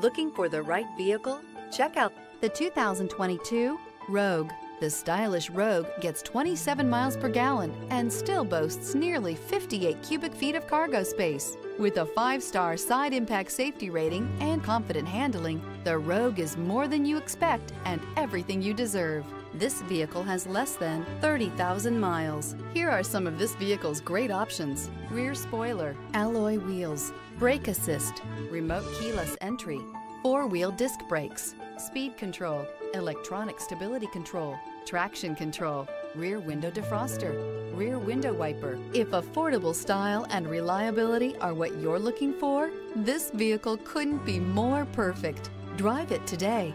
Looking for the right vehicle? Check out the 2022 Rogue. The stylish Rogue gets 27 miles per gallon and still boasts nearly 58 cubic feet of cargo space. With a five-star side impact safety rating and confident handling, the Rogue is more than you expect and everything you deserve. This vehicle has less than 30,000 miles. Here are some of this vehicle's great options. Rear spoiler, alloy wheels, brake assist, remote keyless entry, four-wheel disc brakes, speed control, electronic stability control, traction control, rear window defroster, rear window wiper. If affordable style and reliability are what you're looking for, this vehicle couldn't be more perfect. Drive it today.